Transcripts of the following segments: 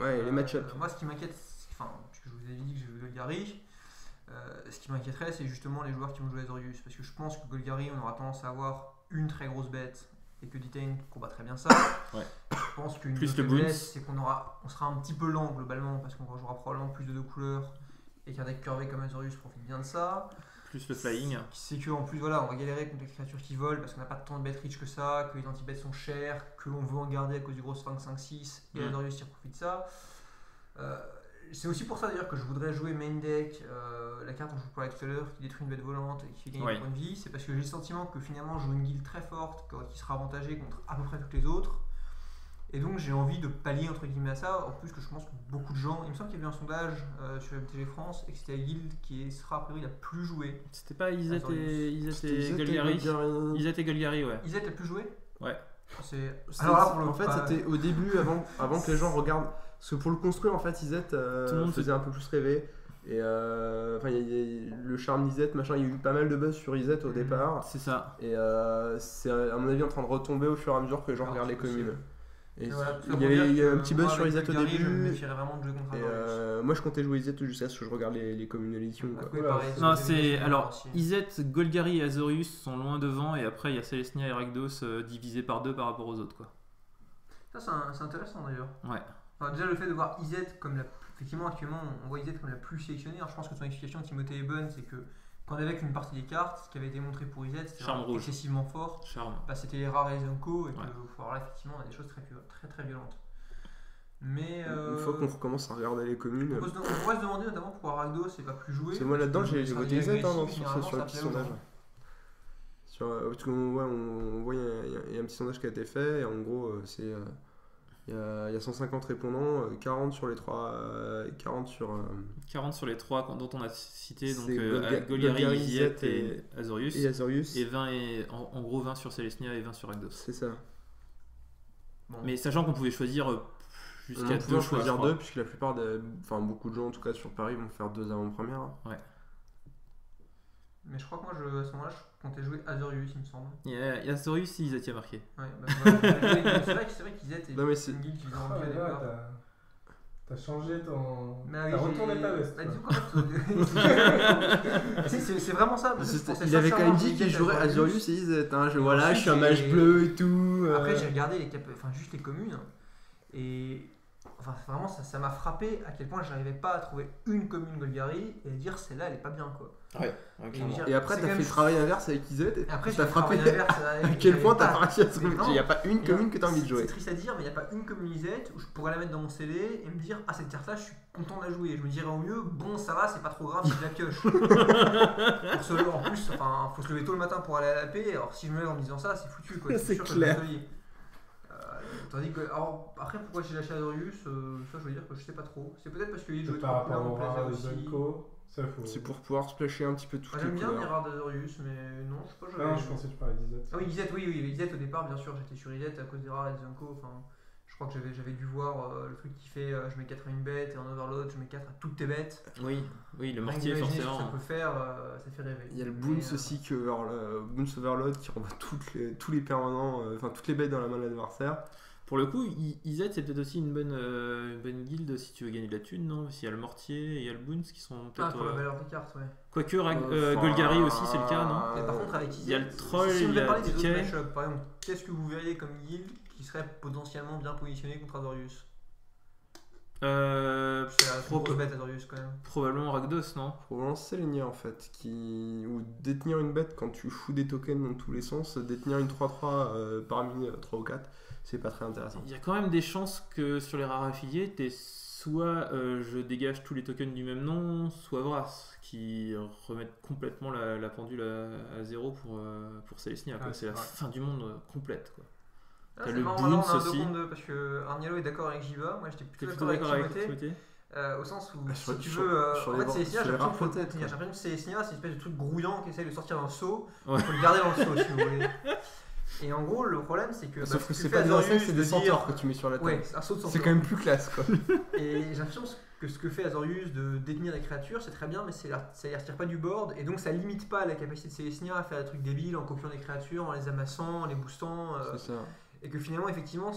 Ouais, les Euh, match-up. Moi, ce qui m'inquiète, enfin, puisque je vous avais dit que j'ai vu Golgari, euh, ce qui m'inquiéterait, c'est justement les joueurs qui vont jouer Azorius. Parce que je pense que Golgari, on aura tendance à avoir une très grosse bête et que Detain combat très bien ça. Ouais. Je pense qu'une Plus le c'est qu'on aura, on sera un petit peu lent globalement parce qu'on jouera probablement plus de deux couleurs et qu'un deck curvé comme Azorius profite bien de ça. Plus le flying. C'est que en plus voilà, on va galérer contre les créatures qui volent parce qu'on n'a pas tant de bêtes riches que ça, que les anti-bêtes sont chères, que l'on veut en garder à cause du gros 5 5 6 et Mm. Azorius tire profit de ça. Euh, c'est aussi pour ça d'ailleurs que je voudrais jouer main deck, euh, la carte dont je vous parlais tout à l'heure qui détruit une bête volante et qui fait gagner des points de vie, c'est parce que j'ai le sentiment que finalement je joue une guilde très forte qui sera avantagée contre à peu près toutes les autres. Et donc j'ai envie de pallier entre guillemets à ça, en plus que je pense que beaucoup de gens, il me semble qu'il y a eu un sondage euh, sur MTG France et que c'était la guilde qui sera a priori la plus jouée. C'était pas Azorius. et, C'était et Golgari et Golgari, ouais. Isaac la plus jouée? Ouais. C'est. C'est- Alors là, pour le en fait, pas- c'était au début, avant, avant que les gens regardent. Parce que pour le construire, en fait, Izette Tout le monde faisait un peu plus rêver. Et euh, enfin, il y a- il y a le charme d'Izette, machin, il y a eu pas mal de buzz sur Izette au Mhm. départ. C'est ça. Et euh, c'est à mon avis en train de retomber au fur et à mesure que les gens Alors, regardent les communes. Et voilà, il y avait il y un petit buzz moi, sur Izette au Bulgarie, Je me début. méfierais vraiment de jouer contre Et Azorius. euh, moi je comptais jouer Izette jusqu'à ce que je regarde les, les de c'est- Non, c'est. Alors. Izet, Golgari et Azorius sont loin devant, et après il y a Celestia et Rakdos euh, divisés par deux par rapport aux autres, quoi. Ça, c'est intéressant d'ailleurs. Ouais. Enfin, déjà, le fait de voir Izet comme la. Effectivement, actuellement, on voit Izet comme la plus sélectionnée. Alors, je pense que son explication, Timothée est bonne, c'est que quand on avait qu'une partie des cartes, ce qui avait été montré pour Izet, c'était excessivement fort. Charme. Bah, c'était les rares et les Unco, et que, Ouais. alors là, effectivement, on a des choses très, très, très violentes. Mais. euh, Une fois qu'on recommence à regarder les communes. on, peut se, on pourrait se demander notamment pourquoi Ragdos c'est pas plus joué. C'est moi là-dedans, j'ai voté Izette hein, sur, le petit sondage. Sur, euh, parce qu'on ouais, on, on voit, il y y, a- il y a un petit sondage qui a été fait, et en gros, euh, c'est. Euh, il y, a, il y a 150 répondants, euh, 40 sur les 3, 40 sur. euh, 40 sur les trois qu'on- dont on a cité, donc euh, Golga- Golgari, et, et- Azorius. et Azorius. Et 20 et, en, en gros 20 sur Celestia et 20 sur Rakdos. C'est ça. Bon. Mais sachant qu'on pouvait choisir euh, On jusqu'à pouvait deux en choix. choisir deux, puisque la plupart des. Enfin, beaucoup de gens, en tout cas sur Paris, vont faire deux avant-premières. Mais je crois que moi, je, à ce moment-là, je comptais jouer Azorius, il me semble. Il y a, il y a Azorius et Izet qui a marqué. Ouais, bah, voilà. c'est vrai, que- c'est vrai qu'ils étaient Non, mais c'est- une guilde qui faisait Ah, envie au là, départ. t'as- changé ton. T'as retourné ta veste. Bah, c'est- c'est c'est vraiment ça. parce que je pensais Il avait quand même dit qu'il jouerait Azorius. Azorius et Izet. Hein. Je, voilà, je suis un mage bleu et tout. euh. Après, j'ai regardé les cap... enfin, juste les communes et enfin, vraiment ça ça m'a frappé à quel point j'arrivais pas à trouver une commune Golgari et à dire celle-là elle est pas bien quoi. Ouais, Et, dire, après, c'est t'as fait le travail inverse avec Izet. Et après, t'as frappé l'inverse. à quel point t'as réussi à trouver. Il n'y a pas une commune que t'as envie de C'est jouer. triste à dire, mais il n'y a pas une communisette où je pourrais la mettre dans mon CD et me dire Ah, cette carte-là, je suis content de la jouer. Et je me dirais au mieux Bon, ça va, c'est pas trop grave si je la pioche. pour se lever en plus, enfin, faut se lever tôt le matin pour aller à la paix. Alors, si je me lève en me disant ça, c'est foutu quoi. C'est sûr que clair. je. Euh, Tandis que, alors, après, pourquoi j'ai lâché Azorius euh, Ça, je veux dire que je sais pas trop. C'est peut-être parce C'est jeux par rapport des aussi. C'est pour pouvoir splasher un petit peu toutes Ah, J'aime bien rares d'Azorius, mais non, je sais pas. Ah je pensais que tu parlais d'Izet. Ah oui, Izet, oui, oui, Izet au départ, bien sûr, j'étais sur Izet à cause des rares et Unco. Enfin, je crois que j'avais, j'avais dû voir euh, le truc qui fait euh, je mets 4 à une bête et en overload, je mets 4 à toutes tes bêtes. Oui, oui, le mortier d'imaginer ce que forcément. ça peut faire, euh, ça fait rêver. Il y a le Boons euh, aussi, que, alors, le Boons Overload qui renvoie toutes les, tous les permanents, euh, enfin toutes les bêtes dans la main de l'adversaire. Pour le coup, I- Izet c'est peut-être aussi une bonne, euh, une bonne guilde si tu veux gagner de la thune, non? S'il y a le mortier et il y a le boons qui sont Ah, peut-être. pour la euh, valeur des cartes, ouais. Quoique Rag- Euh, euh, Golgari aussi c'est le cas, non? Mais par contre, avec Izet, il y a le troll, si il y a parler des autres Decay. match par exemple, qu'est-ce que vous verriez comme guild qui serait potentiellement bien positionné contre Azorius? Euh, C'est la Pro- bête Azorius quand même. probablement Rakdos, non? Probablement Selenia en fait, qui... ou détenir une bête quand tu fous des tokens dans tous les sens, détenir une 3-3 euh, parmi euh, 3 ou 4, c'est pas très intéressant. Il y a quand même des chances que sur les rares affiliés, t'aies soit euh, je dégage tous les tokens du même nom, soit Vras, qui remettent complètement la, la pendule à, à zéro pour, euh, pour Celestia. quoi. Ouais, c'est la ouais. fin du monde euh, complète. Quoi. Ah, T'as c'est le marrant, Boons on a un aussi. deux parce que Arniello est d'accord avec Jiva, moi j'étais plutôt plutôt d'accord avec avec Timothée. Euh, au sens où Ah, si tu sur- veux euh, sur en fait Célestia j'ai les l'impression que Célestia c'est une espèce de truc grouillant qui essaye de sortir d'un seau il Ouais. faut le garder dans le seau si vous voulez et en gros le problème c'est que bah, Sauf ce que c'est pas des Azorius insectes, c'est de des centaures que tu mets sur la table. ouais c'est un saut de c'est centaure quand même plus classe quoi. et j'ai l'impression que ce que fait Azorius de détenir des créatures c'est très bien mais ça les retire pas du board et donc ça limite pas la capacité de Célestia à faire des trucs débiles en copiant des créatures en les amassant en les boostant euh, C'est ça. et que finalement effectivement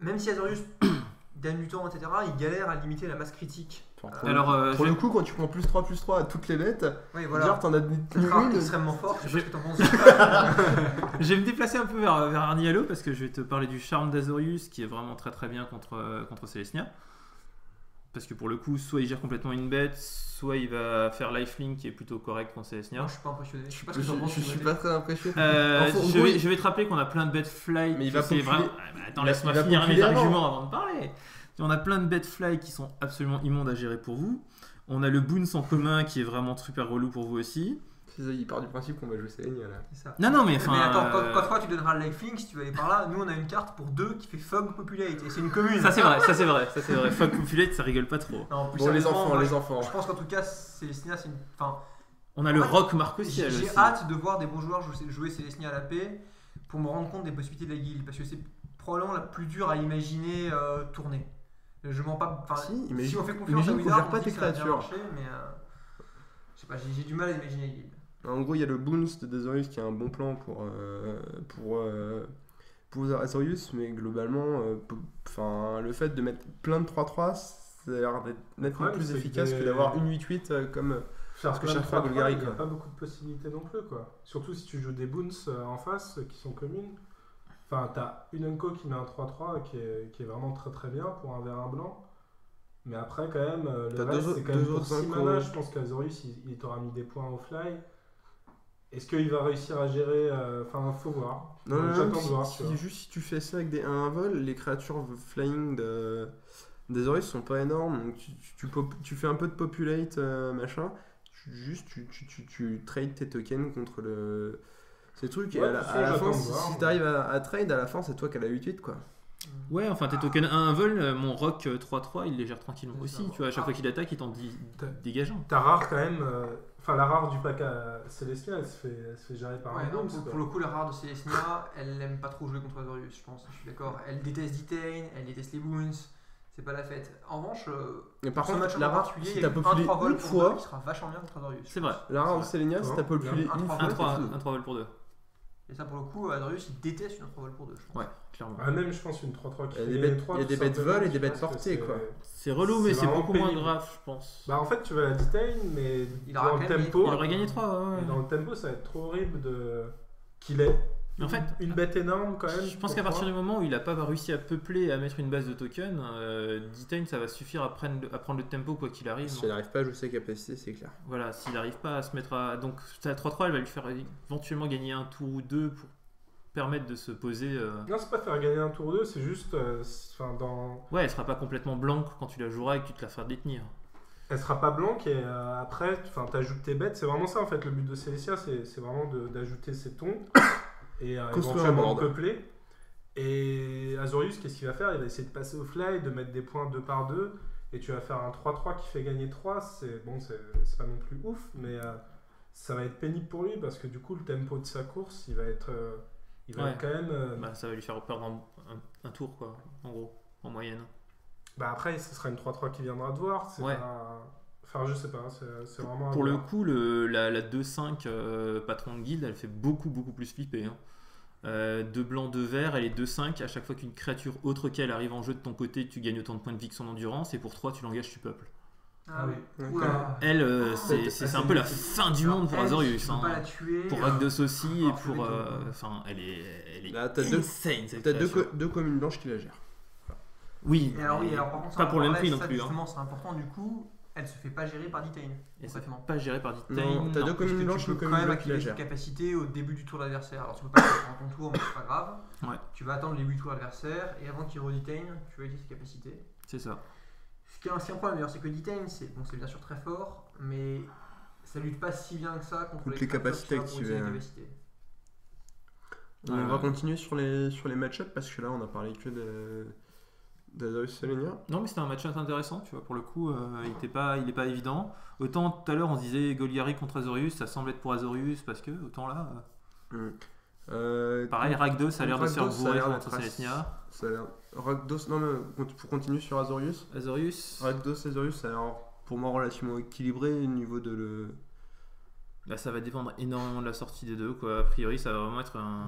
même si Azorius gagne du temps, etc. Il galère à limiter la masse critique. Enfin, pour Alors, euh, pour le coup, quand tu prends plus 3 plus 3 à toutes les bêtes, Oui, genre voilà. t'en as C'est une. extrêmement fort. Je sais pas ce que t'en penses. Je vais me déplacer un peu vers, vers Arnialo parce que je vais te parler du charme d'Azorius qui est vraiment très très bien contre, euh, contre Celestia. Parce que pour le coup, soit il gère complètement une bête, soit il va faire lifelink qui est plutôt correct contre Celestia. Moi, je suis pas impressionné. Je pas suis pas très impressionné. Euh, Enfin, en je, gros, vais, je vais te rappeler qu'on a plein de bêtes fly. Mais il va c'est vraiment- Ah, bah, attends, laisse-moi finir mes arguments avant de parler. On a plein de bêtes fly qui sont absolument immondes à gérer pour vous. On a le Boons en commun qui est vraiment super relou pour vous aussi. Il part du principe qu'on va jouer Selenia là. C'est ça. Non, non, mais enfin. mais attends, quand, euh, quand toi tu donneras le lifelink, si tu veux aller par là, nous on a une carte pour deux qui fait Fog Populate et c'est une commune. Ça c'est vrai, ça c'est vrai, ça c'est vrai. Fuck Populate, ça rigole pas trop. Non, plus Bon, les enfants, moi, les je- enfants. Je pense qu'en tout cas, Célestina, c'est une. Enfin, On a le fait, Rock Marc-Ciel j'ai hâte de voir des bons joueurs jouer, jouer Célestina à la paix pour me rendre compte des possibilités de la guilde parce que c'est probablement la plus dure à imaginer euh, tourner. Je mens pas. Enfin, Si, imagine- on fait confiance à Wizard, pas tes dit que ça va bien créatures. mais euh, je sais pas, j'ai du mal à imaginer la guilde. En gros, il y a le Boons de Azorius qui a un bon plan pour, euh, pour, euh, pour Azorius, mais globalement, euh, le fait de mettre plein de 3-3, ça a l'air d'être nettement plus que efficace que d'avoir une 8-8 euh, comme. Faire Parce que 3-3, Golgari, il n'y a pas beaucoup de possibilités non plus, quoi. Surtout si tu joues des boons euh, en face euh, qui sont communes. Enfin, t'as une Unco qui met un 3-3 qui est, qui est vraiment très très bien pour un vert un blanc. Mais après, quand même, euh, le reste, c'est quand même pour autres 6 Unco. mana. Je pense qu'Azorius, il, il t'aura mis des points au fly. Est-ce qu'il va réussir à gérer euh, Enfin, faut voir. Non, Donc, non, non, si, de voir. si- juste si tu fais ça avec des 1 1 vol, les créatures flying de, d'Azorius sont pas énormes, donc tu, tu, tu pop- tu fais un peu de populate, euh, machin, juste tu, tu trades tes tokens contre le. Ces trucs, et Ouais, à la, de toute à la fin, si, voir, si t'arrives à, à trade, à la fin, c'est toi qui as la 8-8, quoi. Ouais, enfin tes tokens 1 vol, euh, mon Rock euh, 3-3, il les gère tranquillement aussi. Tu vois, à chaque Ah. fois qu'il attaque, il t'en dit T'as- dégageant. Ta rare, quand même. euh, Enfin, la rare du pack à Célestia, elle se fait, elle se fait gérer par Ouais, un non, pour, pour le coup, la rare de Célestina, elle aime pas trop jouer contre Azorius, je pense, je suis d'accord. Elle déteste Detain, elle déteste les boons, c'est pas la fête. En revanche, euh, Mais par contre, match la rare, si il t'as populé 3 vols une pour fois, deux qui sera vachement bien contre Azorius. C'est vrai. la rare de Selenia, si t'as populé Un une trois fois, Un Ouais, 3, c'est fini. un 3 vol pour 2. Et ça, pour le coup, Azorius, il déteste une 3 vols pour deux, je pense. Ouais, clairement. Ah, même, je pense, une 3-3 qui Il y a des bêtes- trois, il y a des bêtes vol et des bêtes portées, c'est- quoi. C'est relou, mais C'est beaucoup moins grave, je pense. Bah, en fait, tu vas la detain, mais Il dans le tempo. il aurait gagné 3, ouais. Dans le tempo, ça va être trop horrible de... qu'il ait Mais en fait, une bête énorme quand même. Je pense qu'à partir du moment où il a pas réussi à peupler et à mettre une base de tokens, euh, Detain ça va suffire à prendre, à prendre le tempo quoi qu'il arrive. Si elle n'arrive pas à jouer ses capacités, c'est clair. Voilà, s'il n'arrive pas à se mettre à. Donc, sa 3-3, elle va lui faire éventuellement gagner un tour ou deux pour permettre de se poser. euh, Non, c'est pas faire gagner un tour 2, c'est juste. euh, Enfin, dans... Ouais, elle sera pas complètement blanche quand tu la joueras et que tu te la feras détenir. Elle sera pas blanche et euh, après, enfin, t'ajoutes tes bêtes. C'est vraiment ça en fait. Le but de Célestia, c'est vraiment d'ajouter ses tons et euh, éventuellement peupler. Et Azorius, qu'est-ce qu'il va faire? Il va essayer de passer au fly, de mettre des points 2 par 2 et tu vas faire un 3-3 qui fait gagner 3. C'est bon, c'est c'est pas non plus ouf, mais euh, ça va être pénible pour lui parce que du coup, le tempo de sa course, il va être, euh, il va Ouais. être quand même. euh, Bah, ça va lui faire perdre un, un- un tour, quoi, en gros, en moyenne. Bah après, ce sera une 3-3 qui viendra de voir. c'est Ouais. pas- Enfin, je sais pas, c'est c'est vraiment. Pour le voir. coup, le, la, la 2-5 euh, patron de guilde, elle fait beaucoup, beaucoup plus flipper. Hein. Euh, deux blancs, deux verts, elle est 2-5. À chaque fois qu'une créature autre qu'elle arrive en jeu de ton côté, tu gagnes autant de points de vie que son endurance. Et pour 3, tu l'engages, tu peuples. Ah oui. Ok. Oula. Elle, euh, Ah, c'est un peu la fin du monde pour Azorius. hein. Pour euh, Rakdos aussi et ah, faut pour. euh. Enfin, elle est, elle est Là, t'as deux- insane cette T'as deux, créature. co- deux communes blanches qui la gèrent. Oui, Et alors, oui, alors par contre, pas pour le même prix non plus. hein. Justement, c'est important du coup, elle se fait pas gérer par Detain. Et c'est concrètement. pas géré par Detain. Non, t'as deux communes blanches, tu peux quand même activer gère. tes capacités au début du tour de l'adversaire. Alors tu peux pas faire pendant ton tour, mais c'est pas grave. Ouais. Tu vas attendre le début du tour de l'adversaire et avant qu'il redetain, tu vas utiliser ses capacités. C'est ça. Ce qui est un, est un problème d'ailleurs, c'est que Detain, c'est bon, c'est bien sûr très fort, mais ça lutte pas si bien que ça contre Toutes les, les capacités activées, hein. capacités. On Ouais, va continuer sur les, sur les match-ups parce que là on a parlé que de d'Azorius Selenia. Non, mais c'était un match intéressant, tu vois. Pour le coup, euh, il était pas, il est pas évident. Autant tout à l'heure, on se disait Golgari contre Azorius, ça semble être pour Azorius parce que autant là, euh, Euh, pareil, Rakdos, ça a l'air de se faire bourrer contre d'être assez- Selesnia. Ça a l'air. Rakdos, non mais pour continuer sur Azorius. Azorius, Rakdos, Azorius, ça a l'air pour moi relativement équilibré au niveau de le. Là, ça va dépendre énormément de la sortie des deux. Quoi. A priori, ça va vraiment être un,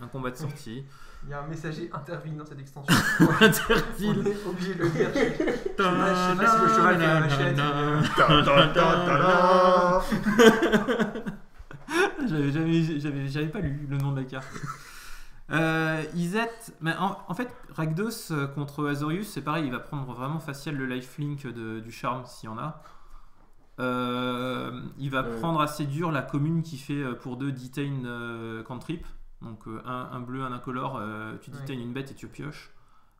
un combat de sortie. Il y a un messager interville dans cette extension. Interdit. On est obligé de le dire. Je sais pas- je sais pas si le cheval fait la machette. J'avais jamais, j'avais, j'avais pas lu le nom de la carte. Euh, mais en, en fait, Rakdos euh, contre Azorius, c'est pareil, il va prendre vraiment facial le lifelink de- du charme s'il y en a. Euh, il va Ouais. prendre assez dur la commune qui fait euh, pour deux detain euh, cantrip. Donc euh, un, un bleu, un incolore, euh, tu Ouais. detain une bête et tu pioches.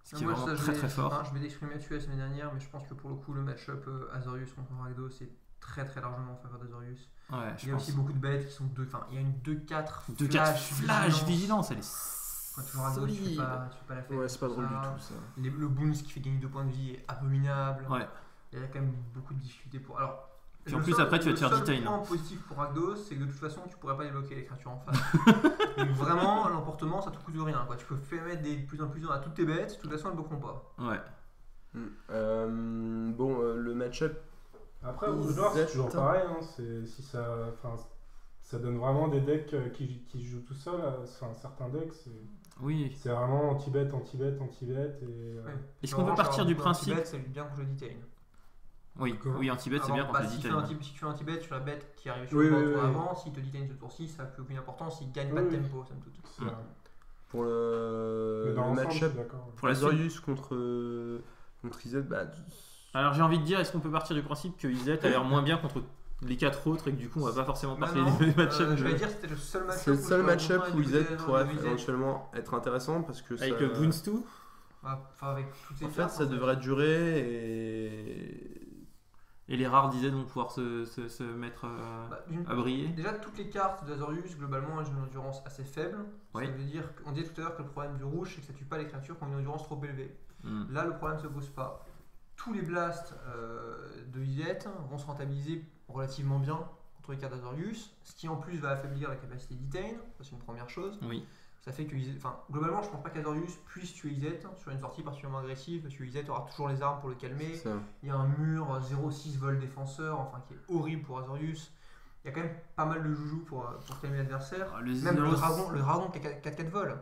Ce qui est Moi, vraiment ça, très très fort. enfin, je vais t'exprimer dessus la semaine dernière, mais je pense que pour le coup, le match-up euh, Azorius contre Ragdos c'est très très largement en faveur d'Azorius. Ouais, Il y a pense. aussi beaucoup de bêtes qui sont deux. Enfin, il y a une 2-4 2 4 flash vigilance, elle est Quand tu joues Ragdos, tu fais pas, tu fais pas la fête. Ouais, c'est pas drôle du tout ça. Les- le boons qui fait gagner 2 points de vie est abominable. Ouais. Il y a quand même beaucoup de difficultés pour. Alors, Puis en plus, seul- après, tu vas te faire Le seul point positif pour Ragdos, c'est que de toute façon, tu pourrais pas débloquer les créatures en face. Donc vraiment, l'emportement, ça te coûte rien. Quoi. Tu peux faire mettre des plus en plus à toutes tes bêtes, de toute façon, elles ne bloqueront pas. Ouais. Mm. Euh, bon, euh, le match-up, Après, au noir, c'est toujours pareil. Hein, c'est- si ça, ça donne vraiment des decks euh, qui, qui jouent tout seul. Enfin, certains decks, c'est Oui. c'est vraiment anti-bet, anti-bet, anti-bet. Et, euh, Ouais. Est-ce qu'on peut partir du principe c'est bien contre le detain. Oui, Comment oui, anti-bet, c'est Avant, bien quand bah, le si, tu un si tu fais un anti-bet sur la bête qui arrive sur Oui, le oui, oui. avant, s'il te detain ce tour-ci, ça n'a plus aucune importance, il gagne pas Oui, de tempo, ça me c'est- Mm. pour le, match-up. Pour la suite. Azorius contre, euh, contre Izet, bah, Alors j'ai envie de dire, est-ce qu'on peut partir du principe que Izet a l'air moins bien contre les quatre autres et que du coup on va pas forcément Bah parler non, des match euh, je vais dire c'était le seul match c'est le seul match-up où Izet pourrait éventuellement être intéressant parce que Avec ça- le Boons 2 Enfin, avec toutes ces En fait, ça devrait durer et. Et les rares d'Izet vont pouvoir se, se, se mettre euh, Bah, à briller. Déjà, toutes les cartes d'Azorius, globalement, ont une endurance assez faible. Oui. Ça veut dire qu'on disait tout à l'heure que le problème du rouge, c'est que ça tue pas les créatures qui ont une endurance trop élevée. Hmm. Là, le problème se pose pas. Tous les blasts euh, de Izet vont se rentabiliser relativement bien contre les cartes d'Azorius, ce qui en plus va affaiblir la capacité d'Etain, ça c'est une première chose. Oui. Ça fait que, enfin, globalement, je pense pas qu'Azorius puisse tuer Izet sur une sortie particulièrement agressive, parce que Izet aura toujours les armes pour le calmer. Il y a un mur euh, 0,6 vol défenseur, enfin qui est horrible pour Azorius. Il y a quand même pas mal de joujoux pour, euh, pour calmer l'adversaire. Ah, le Même le dragon, le dragon qui a 4-4 vol.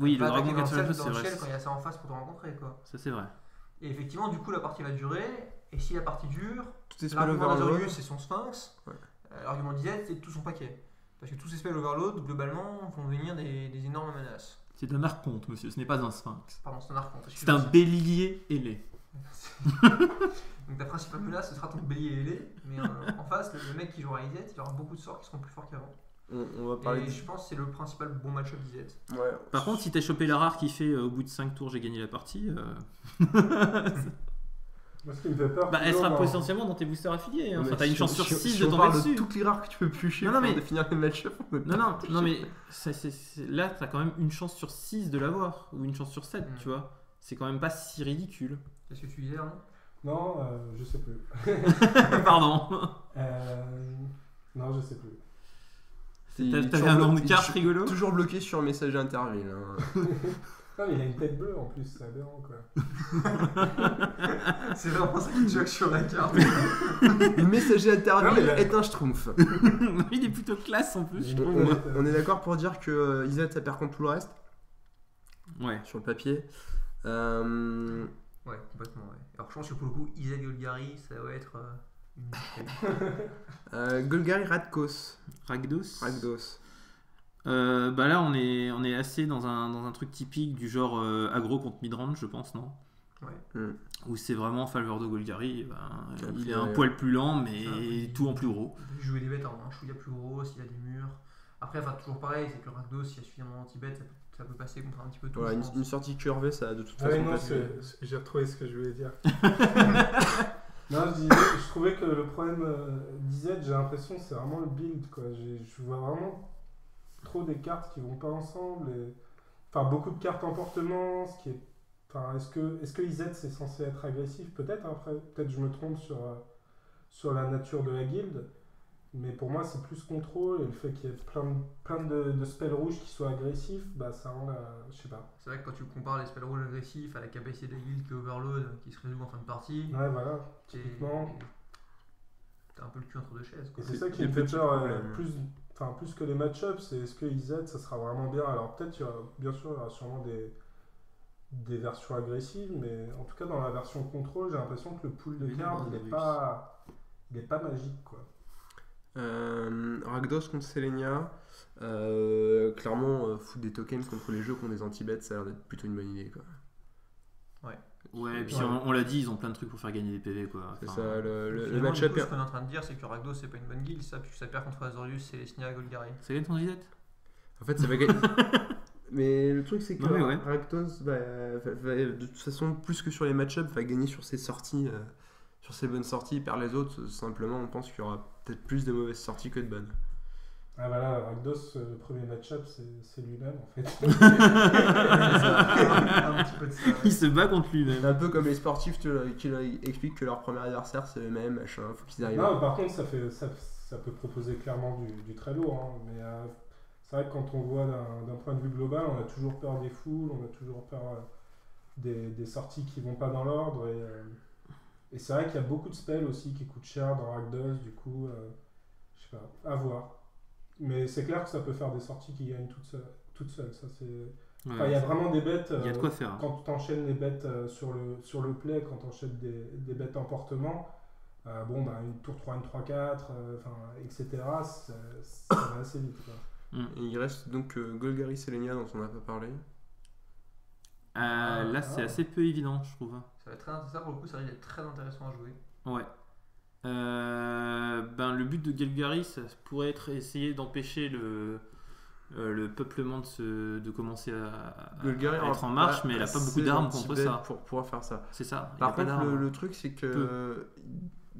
Oui, le Va dragon attaquer dans 4 le c'est ciel- dans le vrai. quand il y a ça en face pour te rencontrer. Quoi. Ça c'est vrai. Et effectivement, du coup, la partie va durer. Et si la partie dure, l'argument d'Azorius c'est son sphinx. Ouais. Euh, L'argument d'Izet c'est tout son paquet. Parce que tous ces spells overload, globalement, vont devenir des, des énormes menaces. C'est un archonte, monsieur, ce n'est pas un sphinx. Pardon, c'est un archon. C'est un bélier ailé. Donc ta principale menace, ce sera ton bélier ailé. Mais euh, en face, le, le mec qui jouera Izet, il aura beaucoup de sorts qui seront plus forts qu'avant. On, on va parler Et de- je pense que c'est le principal bon match-up d'Izet. Ouais. Par contre, si t'as chopé la rare qui fait euh, au bout de 5 tours j'ai gagné la partie, euh, Moi, ce qui me fait peur, bah, elle sera dans- potentiellement dans tes boosters affiliés. hein. Mais Enfin, t'as une chance sur si on- 6 si de tomber dessus. de toutes les rares que tu peux piocher Non, non, pour mais- définir les match-up. on peut Non, non, non, mais c'est- c'est- c'est- là, t'as quand même une chance sur 6 de l'avoir, ou une chance sur 7, Mm. tu vois. C'est quand même pas si ridicule. Qu'est-ce que tu disais, Arnaud? Non, euh, je sais plus. Pardon. Euh, Non, je sais plus. Il est T'as- T'avais toujours un blo- nom de il est carte toujours- rigolo? Toujours bloqué sur message Interville. hein. Non, mais il a une tête bleue en plus, c'est aberrant quoi. C'est vraiment ça qui joue sur la carte. Le messager mais là- est un schtroumpf. Il est plutôt classe en plus, je trouve. On, est- on est d'accord pour dire que euh, ça perd contre tout le reste? Ouais. sur le papier. Euh, Ouais, complètement, ouais. Alors je pense que pour le coup, Isaac Golgari, ça va être euh, une euh, Golgari Radkos. Ragdos. Ragdos. Euh, bah là, on est, on est assez dans un, dans un truc typique du genre euh, aggro contre midrange, je pense, non? Ouais. Hmm. Où c'est vraiment faveur de Golgari. ben, Et il est un euh, poil plus lent, mais Ah, tout en plus gros. Il jouer des bêtes en un chouïa plus gros, s'il y a des murs. Après, enfin, toujours pareil, c'est que le Rakdos, s'il y a suffisamment d'anti-bêtes, ça, peut- ça peut passer contre un petit peu tout. Voilà, je une, une sortie curvée, ça a de toute Ah façon non, j'ai retrouvé ce que je voulais dire. non, je, disais, je trouvais que le problème euh, d'Izet, j'ai l'impression c'est vraiment le build. Quoi. Je vois vraiment trop des cartes qui vont pas ensemble. Et... Enfin, beaucoup de cartes emportement, ce qui est. Enfin, est-ce que, est-ce que Izet c'est censé être agressif? Peut-être, après, peut-être je me trompe sur, euh, sur la nature de la guilde. Mais pour moi, c'est plus contrôle et le fait qu'il y ait plein de, plein de, de spells rouges qui soient agressifs, bah ça rend la. Je sais pas. C'est vrai que quand tu compares les spells rouges agressifs à la capacité de la guild qui est overload, qui se résout en fin de partie, Ouais, voilà. c'est- typiquement. t'as un peu le cul entre deux chaises. Quoi. c'est C'est ça qui me fait peur, euh, plus, enfin, plus que les match-ups, c'est est-ce que IZ ça sera vraiment bien? Alors peut-être, il y aura- bien sûr, il y aura sûrement des, des versions agressives, mais en tout cas dans la version contrôle, j'ai l'impression que le pool de cartes, il n'est pas, il est pas magique. quoi. Euh, Rakdos contre Selenia. Euh, clairement, euh, foutre des tokens contre les jeux qui ont des anti-bets, ça a l'air d'être plutôt une bonne idée. Quoi. Ouais, et puis Ouais. on, on l'a dit, ils ont plein de trucs pour faire gagner des PV quoi. C'est Enfin, ça, le, le- match-up. coup, ce qu'on est en train de dire, c'est que Rakdos c'est pas une bonne guilde, ça, puisque ça perd contre Azorius, Celestia, Golgari. Ça gagne ton Zidette En fait, ça va gagner. mais le truc, c'est que ouais. Va- va- de toute façon, plus que sur les match-ups, va gagner sur ses sorties, euh, sur ses bonnes sorties, perd les autres. Simplement, on pense qu'il y aura peut-être plus de mauvaises sorties que de bonnes. Ah voilà, Rakdos, euh, le premier match-up, c'est lui-même en fait. un petit peu de ça. ouais. Il se bat contre lui-même. Un peu comme les sportifs tu vois, qui expliquent que leur premier adversaire c'est eux-mêmes, machin, faut qu'ils arrivent. non, par contre, ça, fait, ça, ça peut proposer clairement du, du très lourd. hein, mais euh, c'est vrai que quand on voit d'un d'un point de vue global, on a toujours peur des foules, on a toujours peur euh, des, des sorties qui vont pas dans l'ordre. Et, euh, et c'est vrai qu'il y a beaucoup de spells aussi qui coûtent cher dans Rakdos, du coup, euh, je sais pas, à voir. Mais c'est clair que ça peut faire des sorties qui gagnent toutes seules. Toutes seules ça, c'est... Ouais. Enfin, il y a vraiment des bêtes. Il y a de euh, quoi faire. hein. quand tu enchaînes les bêtes euh, sur le, sur le play, quand tu enchaînes des, des bêtes emportement, euh, bon, bah, une tour 3, une 3, 4, euh, enfin, etc., ça, ça va assez vite. quoi. Et il reste donc euh, Golgari Selenia dont on n'a pas parlé. Euh, là, Ah. c'est assez peu évident, je trouve. Ça va être très ça pour le coup, ça risque d'être très intéressant à jouer. Ouais. Euh, ben, le but de Gelgari, ça pourrait être essayer d'empêcher le, euh, le peuplement de, se, de commencer à, à- être en marche, mais elle a pas beaucoup d'armes contre ça. Pour pouvoir faire ça. C'est ça. Par contre, le, le truc, c'est que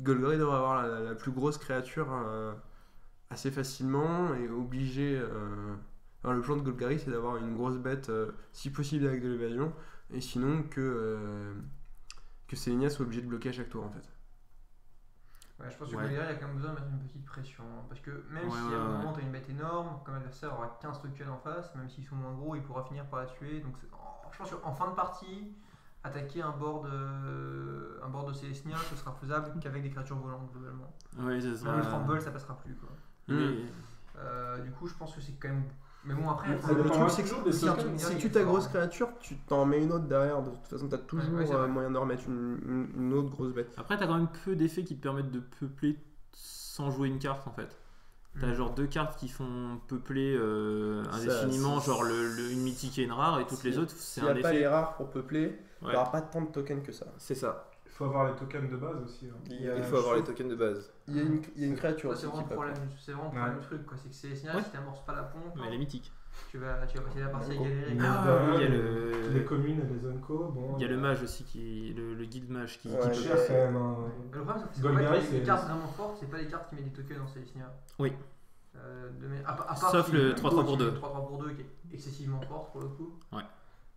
Golgari devrait avoir la, la plus grosse créature euh, assez facilement et obligé. euh, alors, le plan de Golgari, c'est d'avoir une grosse bête, si possible avec de l'évasion, et sinon que, que Selenia soit obligé de bloquer à chaque tour en fait. Ouais, je pense que Ouais. Golgari a quand même besoin de mettre une petite pression. hein, Parce que même Ouais, si à un moment t'as une bête énorme, comme l'adversaire aura 15 tokens en face, même s'ils sont moins gros, il pourra finir par la tuer. Donc c'est- en- je pense qu'en fin de partie, attaquer un board de, un board de Célestia, ce sera faisable qu'avec des créatures volantes globalement. Ouais, ça sera- Même le Trample, ça passera plus quoi. Euh, du coup, je pense que c'est quand même. Mais bon, après, enfin, Le truc, c'est que si, tokens. si tu ta grosse créature, tu t'en mets une autre derrière. De toute façon, t'as toujours ouais, euh, moyen de remettre une, une- une autre grosse bête. Après, t'as quand même peu d'effets qui te permettent de peupler sans jouer une carte en fait. T'as Mm. genre deux cartes qui font peupler euh, indéfiniment, genre le, le- une mythique et une rare, et toutes Si- les autres, c'est n'y un a pas les effet. rares pour peupler, il Ouais. n'y aura pas tant de tokens que ça. C'est ça. Il faut avoir les tokens de base aussi. hein. Il, y a- Il faut avoir les tokens de base. il y a une, il y a une créature aussi c'est vraiment le problème. C'est vraiment le Ouais. problème du truc quoi. C'est que Célestia, Ouais. si t'amorces pas la pompe, Mais elle est mythique. tu, vas, tu vas passer la partie à Oh. galérer. Ah, bah, il y a les- le- Les communes et les unco, bon. Il y a le mage aussi, qui, le, le guide mage qui, qui Ouais, peut- cher quand même. hein. Mais le problème, c'est que c'est- les cartes vraiment fortes, c'est pas les cartes qui mettent des tokens dans Célestia. Oui. Euh, de à, à Sauf si- le 3-3 pour qui met 2. 3-3 pour 2 qui est excessivement forte pour le coup. Ouais.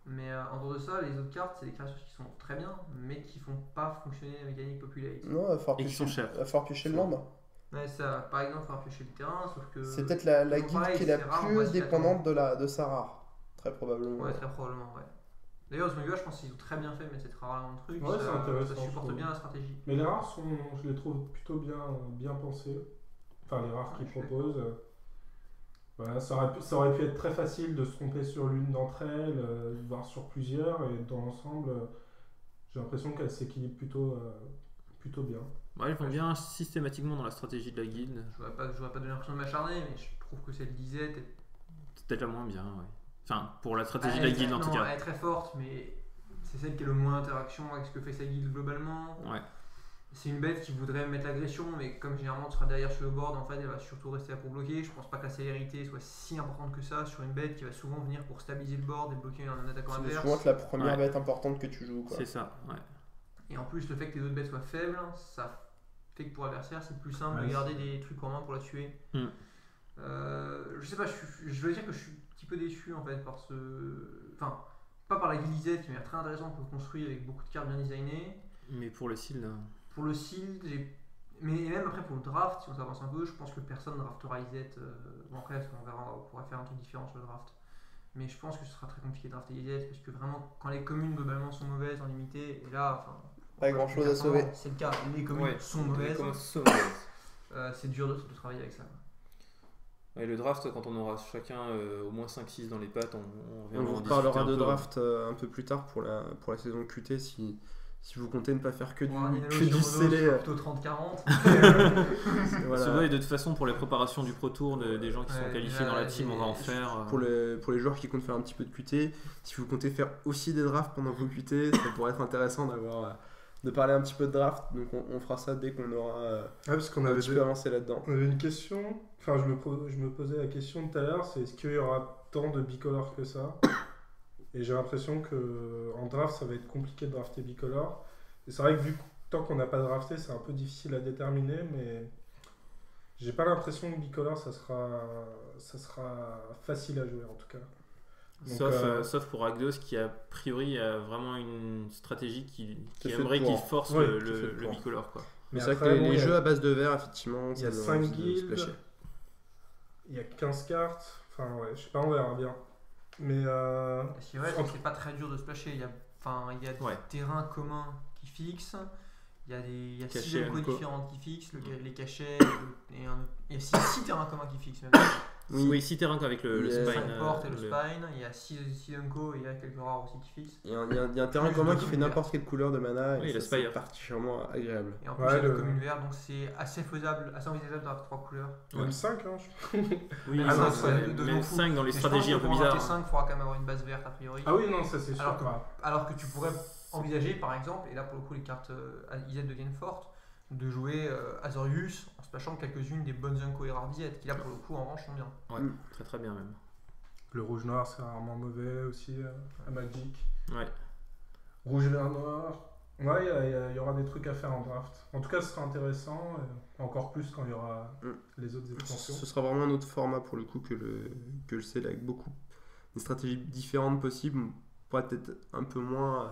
Mais euh, en dehors de ça, les autres cartes, c'est des créatures qui sont très bien, mais qui font pas fonctionner la mécanique populate. Non, il va falloir Et qui piocher- sont chers. il va falloir piocher le land. Ouais, ça, par exemple, il faut piocher le terrain, sauf que. C'est peut-être la, la toujours guilde pareil, qui est la c'est rare, on plus dépendante de, la, de sa rare. Très probablement. Ouais, très probablement, ouais. D'ailleurs, je pense qu'ils ont très bien fait de mettre cette rare dans le truc. Ouais, ça, c'est intéressant, Ça je supporte trouve. bien la stratégie. Mais les rares, sont, je les trouve plutôt bien, bien pensés. Enfin, les rares Ouais, qu'ils je suis proposent. Voilà, ça, aurait pu, ça aurait pu être très facile de se tromper sur l'une d'entre elles, euh, voire sur plusieurs, et dans l'ensemble, euh, j'ai l'impression qu'elles s'équilibrent plutôt, euh, plutôt bien. Ouais, ils vont bien systématiquement dans la stratégie de la guilde. Je pas, je voudrais pas donner l'impression de m'acharner, mais je trouve que celle disette est C'est peut-être la moins bien, ouais. Enfin, pour la stratégie Elle de la guilde en tout cas. Elle est très forte, mais c'est celle qui a le moins d'interaction avec ce que fait sa guilde globalement. Ouais. C'est une bête qui voudrait mettre l'agression, mais comme généralement tu seras derrière sur le board, en fait, elle va surtout rester là pour bloquer. Je pense pas que la célérité soit si importante que ça sur une bête qui va souvent venir pour stabiliser le board et bloquer un attaquant C'est adverse. souvent que la première Ouais. bête importante que tu joues. Quoi. C'est ça, ouais. Et en plus, le fait que les autres bêtes soient faibles, ça fait que pour l'adversaire, c'est plus simple Ouais, de garder des trucs en main pour la tuer. Hmm. Euh, je sais pas, je, suis- je dois dire que je suis un petit peu déçu en fait par ce. Enfin, pas par la guilisette qui m'a l'air très intéressante pour construire avec beaucoup de cartes bien designées. Mais pour le seal, là. Pour le sealed, j'ai. Mais même après pour le draft, si on s'avance un peu, je pense que personne draftera Izet. Euh... Bon, après, on verra, on pourrait faire un truc différent sur le draft. Mais je pense que ce sera très compliqué de drafter Izet parce que vraiment, quand les communes globalement sont mauvaises en limité, et là, enfin. Pas grand chose à sauver. C'est le cas, les communes Ouais. sont mauvaises. euh, c'est dur de, de travailler avec ça. Et le draft, quand on aura chacun euh, au moins 5-6 dans les pattes, on, on On vous un de peu. draft euh, un peu plus tard pour la, pour la saison QT si, si vous comptez ne pas faire que du, Ninelo que du scellé. ce euh, plutôt 30-40. voilà. C'est vrai, et de toute façon, pour les préparations du Pro Tour, de- des gens qui Ouais, sont qualifiés dans la team, on va en faire. euh, Pour les, pour les joueurs qui comptent faire un petit peu de QT, si vous comptez faire aussi des drafts pendant vos QT, ça pourrait être intéressant d'avoir euh, de parler un petit peu de draft. Donc on, on fera ça dès qu'on aura euh, Ah, parce qu'on un avait, petit peu avancé là-dedans. on avait une question. Enfin, je me, je me posais la question tout à l'heure c'est est-ce qu'il y aura tant de bicolores que ça? Et j'ai l'impression que en draft, ça va être compliqué de drafter bicolore. Et c'est vrai que vu tant qu'on n'a pas drafté, c'est un peu difficile à déterminer, mais j'ai pas l'impression que bicolore, ça sera, ça sera facile à jouer en tout cas. Donc, sauf, euh, euh, sauf pour Agdos qui a priori a vraiment une stratégie qui, qui aimerait qu'il force Ouais, le, le- bicolore quoi. Mais C'est vrai que les, a- jeux à base de verre, effectivement, il y a ça donne cinq envie de guildes. splasher. Il y a 15 cartes. Enfin, ouais, je sais pas, on verra bien. Mais euh, C'est vrai, c'est pas très dur de splasher. Il y a, enfin, il y a des Ouais. terrains communs qui fixent. Il y a, des, il y a six différentes qui fixent, le- les cachets, et un- il y a six, six terrains communs qui fixent même. Oui, oui 6 terrains qu'avec le, le Il y a- spine. Cinq euh, portes et le le- spine, il y a 6 six unco et il y a quelques rares aussi qui fixent. Il y a un, il y a un- terrain commun qui fait n'importe quelle couleur de mana Oui, et c'est particulièrement agréable. Et en plus, Ouais, il y a le le- commune vert, donc c'est assez faisable, assez envisageable d'avoir trois couleurs. même Ouais. 5, hein, je- Oui, Ah non, cinq, ça, de- de mais non fou. 5 dans les Mais stratégies un peu pour bizarres. monter 5, il faudra quand même avoir une base verte a priori. Ah oui, non, ça c'est sûr. Alors que- ouais. Alors que tu pourrais envisager, par exemple, et là pour le coup les cartes euh, IZ deviennent fortes, de jouer euh, Azorius en splashant quelques-unes des bonnes Unco et qui là pour le coup en revanche sont bien. Ouais, Mm. très très bien même. Le rouge-noir, c'est rarement mauvais aussi euh, à Magic. Ouais. Rouge, vert, noir. Ouais, il y, aura des trucs à faire en draft. En tout cas, ce sera intéressant. et encore plus quand il y aura Mm. les autres extensions. Ce sera vraiment un autre format pour le coup que le, que le CEL avec beaucoup des stratégies différentes possibles. Peut-être un peu moins.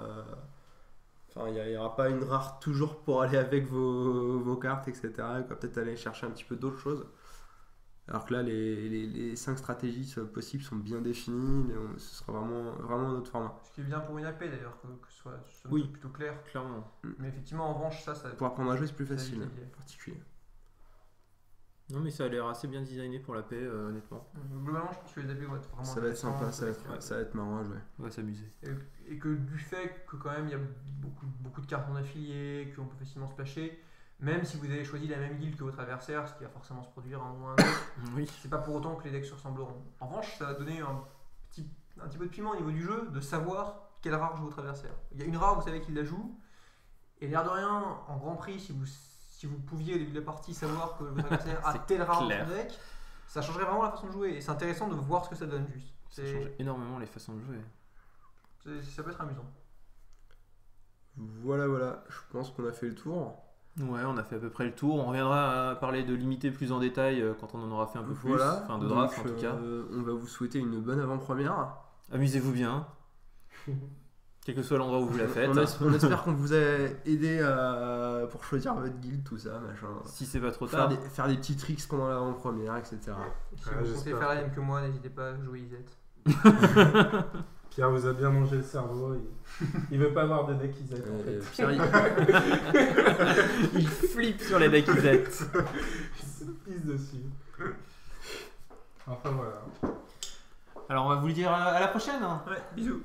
Enfin, il n'y aura pas une rare toujours pour aller avec vos, vos cartes, etc. Peut-être aller chercher un petit peu d'autres choses. Alors que là, les, les, les cinq stratégies euh, possibles sont bien définies. on- Ce sera vraiment, vraiment un autre format. Ce qui est bien pour une AP d'ailleurs, que, que ce soit, ce soit Oui. plutôt clair. Clairement. Mais effectivement en revanche ça, ça Pour apprendre à jouer, c'est plus facile. En particulier. Non, mais ça a l'air assez bien designé pour la paix, euh, honnêtement. Globalement je pense que les AP vont être vraiment Ça va être sympa, ça va être, ça va être marrant à jouer. On va s'amuser. Et, et que du fait que quand même il y a beaucoup, beaucoup de cartes non affiliées, qu'on peut facilement splasher, même si vous avez choisi la même guilde que votre adversaire, ce qui va forcément se produire un ou un autre, Oui. c'est pas pour autant que les decks se ressembleront. En revanche, ça va donner un petit, un petit peu de piment au niveau du jeu de savoir quelle rare joue votre adversaire. Il y a une rare, vous savez qu'il la joue, et l'air de rien, en grand prix, si vous, si vous pouviez au début de la partie savoir que votre adversaire a telle rare dans clair. son deck, ça changerait vraiment la façon de jouer, et c'est intéressant de voir ce que ça donne juste. Ça change énormément les façons de jouer. ça peut être amusant. Voilà, voilà. Je pense qu'on a fait le tour. Ouais, on a fait à peu près le tour. On reviendra à parler de limiter plus en détail euh, quand on en aura fait un peu plus. Voilà. Enfin, de draft Donc, en tout cas. euh, on va vous souhaiter une bonne avant-première. Amusez-vous bien. Quel que soit l'endroit où vous la faites. On, es- on espère qu'on vous a aidé à- pour choisir votre guild, tout ça, machin. Si c'est pas trop Faire tard. des, faire des petits tricks pendant l'avant-première, etc. Si Ouais, vous j'espère. faire la même que moi, n'hésitez pas à jouer Isette. Pierre vous a bien mangé le cerveau. Il, il veut pas avoir de deck Isaac en Euh, fait. Pierre, il- Il flippe sur les decks Z. Il se pisse dessus. Enfin voilà. Alors on va vous le dire à à la prochaine. hein. Ouais, bisous.